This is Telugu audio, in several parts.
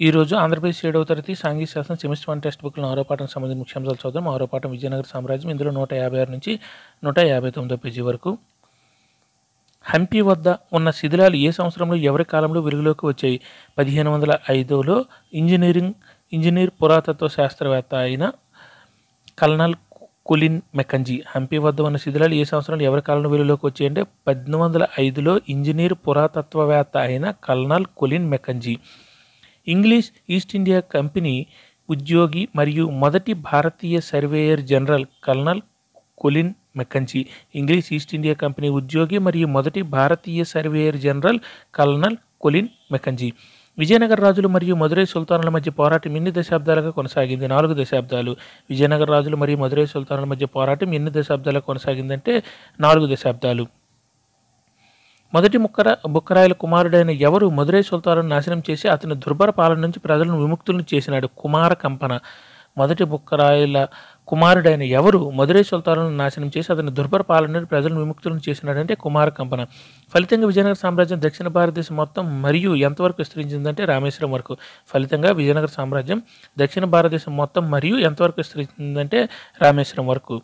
ఈరోజు ఆంధ్రప్రదేశ్ ఏడవ తరగతి సాంఘిక శాస్త్రం సెమిస్టర్ వన్ టెక్స్ట్ బుక్లో ఆరోపాఠం సంబంధించిన ముఖ్యాంశాలు చూద్దాం ఆరోపాఠం విజయనగర సామ్రాజ్యం ఇందులో నూట యాభై ఆరు నుంచి నూట యాభై తొమ్మిదో పేజీ వరకు. హంపి వద్ద ఉన్న శిథిలాలు ఏ సంవత్సరంలో ఎవరి కాలంలో వెలుగులోకి వచ్చాయి? పదిహేను వందల ఐదులో ఇంజనీరింగ్ ఇంజనీర్ పురాతత్వ శాస్త్రవేత్త అయిన కల్నల్ కులిన్ మెకంజీ హంపి వద్ద ఉన్న శిథిలాలు ఏ సంవత్సరంలో ఎవరి కాలంలో వెలుగులోకి వచ్చాయంటే పద్దెనిమిది వందల ఐదులో ఇంజనీర్ పురాతత్వవేత్త అయిన colonel Colin Mackenzie. English East India company ఉద్యోగి మరియు మొదటి భారతీయ surveyor general colonel Colin Mackenzie English East India company ఉద్యోగి మరియు మొదటి భారతీయ surveyor general colonel Colin Mackenzie Vijayanagara రాజులు మరియు మదురై సుల్తానుల మధ్య పోరాటం ఎన్ని దశాబ్దాలుగా కొనసాగింది? నాలుగు దశాబ్దాలు. విజయనగర రాజులు మరియు మదురై సుల్తానుల మధ్య పోరాటం ఎన్ని దశాబ్దాలుగా కొనసాగిందంటే నాలుగు దశాబ్దాలు. మొదటి ముక్కర బుక్కరాయల కుమారుడైన ఎవరు? మదురై సుల్తాను నాశనం చేసి అతని దుర్భర పాలన నుంచి ప్రజలను విముక్తులను చేసినాడు కుమార కంపన. మొదటి బుక్కరాయల కుమారుడైన ఎవరు? మదురై సుల్తాను నాశనం చేసి అతని దుర్భర పాలన నుండి ప్రజలను విముక్తులను చేసినాడంటే కుమార కంపన. ఫలితంగా విజయనగర సామ్రాజ్యం దక్షిణ భారతదేశం మొత్తం మరియు ఎంతవరకు విస్తరించిందంటే రామేశ్వరం వరకు. ఫలితంగా విజయనగర సామ్రాజ్యం దక్షిణ భారతదేశం మొత్తం మరియు ఎంతవరకు విస్తరించిందంటే రామేశ్వరం వరకు.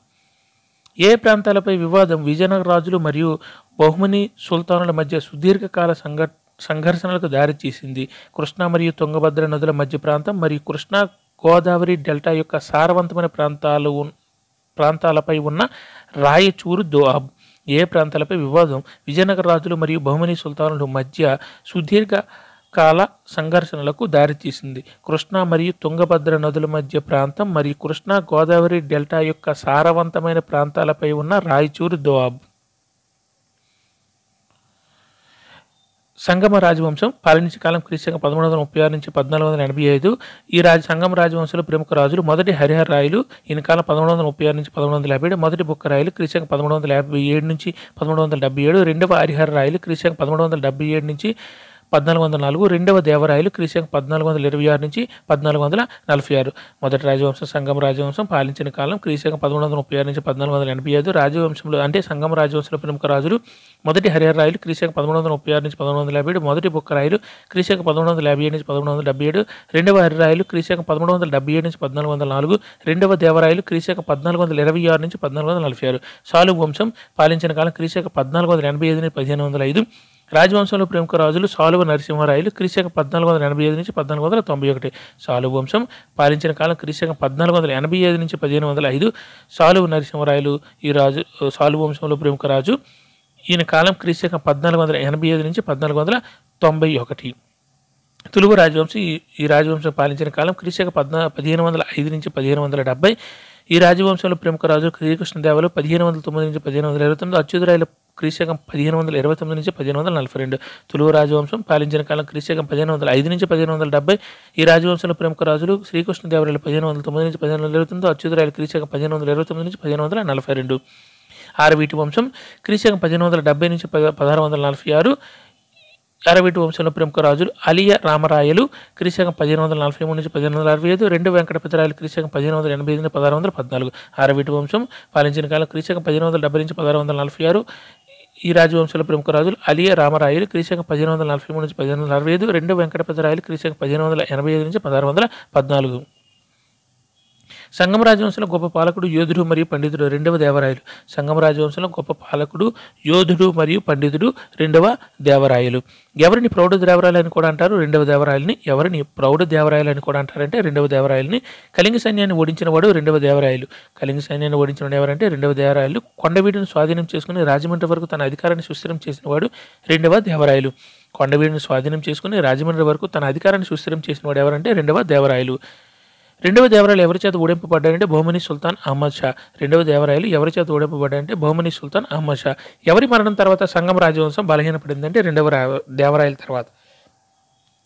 ఏ ప్రాంతాలపై వివాదం విజయనగర రాజులు మరియు బహుమని సుల్తానుల మధ్య సుదీర్ఘకాల సంఘ సంఘర్షణలకు దారితీసింది కృష్ణా మరియు తుంగభద్ర నదుల మధ్య ప్రాంతం మరియు కృష్ణా గోదావరి డెల్టా యొక్క సారవంతమైన ప్రాంతాలు ఉన్- ప్రాంతాలపై ఉన్న రాయచూరు దోహాబ్. ఏ ప్రాంతాలపై వివాదం విజయనగర రాజులు మరియు బహుమని సుల్తానుల మధ్య సుదీర్ఘ కాల సంఘర్షణలకు దారితీసింది కృష్ణా మరియు తుంగభద్ర నదుల మధ్య ప్రాంతం మరియు కృష్ణా గోదావరి డెల్టా యొక్క సారవంతమైన ప్రాంతాలపై ఉన్న రాయచూరు దోవాబ్. సంగమ రాజవంశం పాలించే కాలం క్రీస్తు పదమూడు వందల ముప్పై ఆరు నుంచి పద్నాలుగు వందల ఎనభై ఐదు. ఈ రాజ సంగమ రాజవంశంలో ప్రముఖ రాజులు మొదటి హరిహర రాయలు ఈయన కాలం పదమూడు వందల ముప్పై ఆరు నుంచి పదమూడు వందల యాభై ఏడు. మొదటి బుక్క రాయలు క్రీస్తు పదమూడు వందల యాభై ఏడు నుంచి పదమూడు వందల డెబ్బై ఏడు. రెండవ హరిహర రాయలు క్రీస్తు పదమూడు వందల డెబ్బై ఏడు నుంచి పద్నాలుగు వందల నాలుగు రెండవ దేవరాయలు క్రీస్తు పద్నాలుగు వందల ఇరవై ఆరు నుంచి పద్నాలుగు వందల నలభై ఆరు. మొదటి రాజవంశం సంగమ రాజవంశం పాలించిన కాలం క్రీస్తు పదమూడు వందల ముప్పై ఆరు నుంచి పద్నాలుగు వందల ఎనభై ఐదు. రాజవంశంలో అంటే సంగమ రాజవంశంలో ప్రముఖ రాజులు మొదటి హరిహర రాయలు పదమూడు వందల ముప్పై ఆరు నుంచి పదమూడు వందల యాభై ఏడు. మొదటి బుక్క రాయలు క్రీస్తు పదమూడు వందల యాభై ఏడు నుంచి పదమూడు వందల డెబ్బై ఏడు. రెండవ హరిరాయలు క్రీస్తు పదమూడు వందల డెబ్బై ఏడు నుంచి పద్నాలుగు వందల నాలుగు. రెండవ దేవరాయలు క్రీస్తు పద్నాలుగు వందల ఇరవై ఆరు నుంచి పద్నాలుగు వందల నలభై ఆరు. సాలు వంశం పాలించిన కాలం క్రీస్తు పద్నాలుగు వందల ఎనభై ఐదు నుంచి పదిహేను వందల ఐదు. రాజవంశంలో ప్రముఖ రాజులు సాలువ నరసింహరాయలు క్రీస్తు పద్నాలుగు వందల ఎనభై ఐదు నుంచి పద్నాలుగు వందల తొంభై ఒకటి. సాలువ వంశం పాలించిన కాలం క్రీస్తు పద్నాలుగు వందల ఎనభై ఐదు నుంచి పదిహేను వందల ఐదు. సాలువ నరసింహరాయలు ఈ రాజు సాలువ వంశంలో ప్రముఖ రాజు. ఈయన కాలం క్రీస్తు పద్నాలుగు వందల ఎనభై ఐదు నుంచి పద్నాలుగు వందల తొంభై ఒకటి. తెలుగు రాజవంశం ఈ రాజవంశం పాలించిన కాలం క్రీస్తు పద్నా పదిహేను వందల ఐదు నుంచి పదిహేను వందల డెబ్బై ఈ రాజవంశంలో ప్రముఖ రాజు శ్రీకృష్ణదేవలు పదిహేను వందల తొమ్మిది నుంచి పదిహేను వందల ఇరవై తొమ్మిది అచ్యుతరాయలు క్రీశకం పదిహేను వందల ఇరవై తొమ్మిది నుంచి పదిహేను వందల నలభై రెండు తులువు రాజవంశం పాలించిన కాలం క్రీశకం పదిహేను వందల ఐదు నుంచి పదిహేను వందల డెబ్బై ఈ రాజవంశంలో ప్రముఖ రాజులు శ్రీకృష్ణదేవరాయలు పదిహేను వందల తొమ్మిది నుంచి పదిహేను వందల ఇరవై తొమ్మిది అచ్యుతరాయలు క్రీశకం పదిహేను వందల ఇరవై తొమ్మిది నుంచి పదిహేను వందల నలభై రెండు ఆరవీటి వంశం క్రీశకం పదిహేను వందల డెబ్బై నుంచి పద- పదహారు వందల నలభై ఆరు అరవీటి వంశంలో ప్రముఖ రాజులు అలియ రామరాయలు క్రీశాకం పదిహేను వందల నలభై మూడు నుంచి పదిహేను వందల అరవై ఐదు రెండు వెంకటపతిరాయలు క్రీశాకం పదిహేను వందల ఎనభై ఐదు నుంచి పదహారు వందల పద్నాలుగు. అరవీటి వంశం పాలించిన కాలం క్రీశకం పదిహేను వందల డెబ్బై నుంచి పదహారు వందల నలభై ఆరు. ఈ రాజవంశంలో ప్రముఖ రాజులు అలియ రామరాయలు క్రీశాకం పదిహేను వందల నలభై మూడు నుంచి పదిహేను వందల అరవై ఐదు రెండు వెంకటపతిరాయలు క్రీశాకం పదిహేను వందల ఎనభై ఐదు నుంచి పదహారు వందల పద్నాలుగు. సంగమ రాజవంశంలో గొప్ప పాలకుడు యోధుడు మరియు పండితుడు రెండవ దేవరాయలు. సంగమ రాజవంశంలో గొప్ప పాలకుడు యోధుడు మరియు పండితుడు రెండవ దేవరాయలు. ఎవరిని ప్రౌఢ దేవరాయలు అని కూడా అంటారు? రెండవ దేవరాయలని ఎవరిని ప్రౌఢ దేవరాయలు అని కూడా అంటారంటే రెండవ దేవరాయలని కళింగ సైన్యాన్ని ఓడించిన వాడు రెండవ దేవరాయలు. కళింగ సైన్యాన్ని ఓడించిన ఎవరంటే రెండవ దేవరాయలు. కొండవీటిని స్వాధీనం చేసుకుని రాజమండ్రి వరకు తన అధికారాన్ని సుస్థిరం చేసిన వాడు రెండవ దేవరాయలు. కొండవీడిని స్వాధీనం చేసుకుని రాజమండ్రి వరకు తన అధికారాన్ని సుస్థిరం చేసిన వాడు ఎవరంటే రెండవ దేవరాయలు. రెండవ దేవరాయలు ఎవరి చేత ఓడింపబడ్డారంటే బహుమని సుల్తాన్ అహ్మద్ షా. రెండవ దేవరాయలు ఎవరి చేత ఓడింపబడ్డారంటే బహుమని సుల్తాన్ అహ్మద్ షా. ఎవరి మరణం తర్వాత సంగమ రాజవంశం బలహీనపడిందంటే రెండవ రా- దేవరాయల తర్వాత.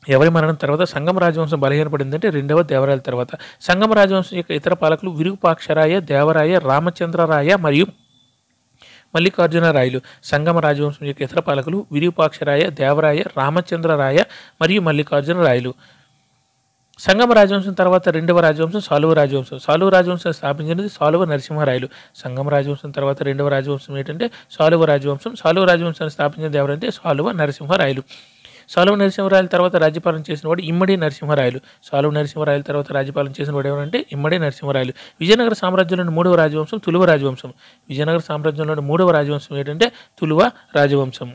ఎవరి మరణం తర్వాత సంగమ రాజవంశం బలహీనపడిందంటే రెండవ దేవరాయల తర్వాత. సంగమ రాజవంశం యొక్క ఇతర పాలకులు విరూపాక్షరాయ దేవరాయ రామచంద్రరాయ మరియు మల్లికార్జున రాయలు సంగమ రాజవంశం యొక్క ఇతర పాలకులు విరూపాక్షరాయ దేవరాయ రామచంద్రరాయ మరియు మల్లికార్జున రాయలు సంగమ రాజవంశం తర్వాత రెండవ రాజవంశం సాలువ రాజవంశం. సాలువ రాజవంశం స్థాపించినది సాలువ నరసింహరాయలు. సంగమ రాజవంశం తర్వాత రెండవ రాజవంశం ఏంటంటే సాలువ రాజవంశం. సాలువ రాజవంశాన్ని స్థాపించినది ఎవరంటే సాలువ నరసింహరాయలు. సాలువ నరసింహరాయల తర్వాత రాజ్యపాలన చేసిన వాడు ఇమ్మడి నరసింహరాయలు. సాలువ నరసింహరాయల తర్వాత రాజ్యపాలన చేసిన వాడు ఎవరంటే ఇమ్మడి నరసింహరాయలు. విజయనగర సామ్రాజ్యంలోని మూడవ రాజవంశం తులువ రాజవంశం. విజయనగర సామ్రాజ్యంలోని మూడవ రాజవంశం ఏంటంటే తులువ రాజవంశం.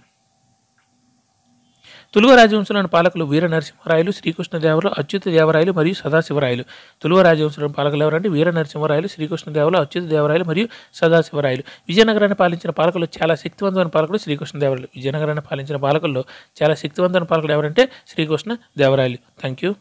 తులువ రాజవంశంలోని పాలకులు వీర నరసింహరాయలు శ్రీకృష్ణదేవరాయలు అచ్యుత దేవరాయలు మరియు సదాశివరాయలు. తులువ రాజవంశంలోని పాలకులు ఎవరంటే వీర నరసింహరాయలు శ్రీకృష్ణదేవరాయలు అచ్యుత దేవరాయలు మరియు సదాశివరాయలు. విజయనగరాన్ని పాలించిన పాలకులు చాలా శక్తివంతమైన పాలకులు శ్రీకృష్ణదేవరాయలు. విజయనగరాన్ని పాలించిన పాలకుల్లో చాలా శక్తివంతమైన పాలకులు ఎవరంటే శ్రీకృష్ణ దేవరాయలు థ్యాంక్ యూ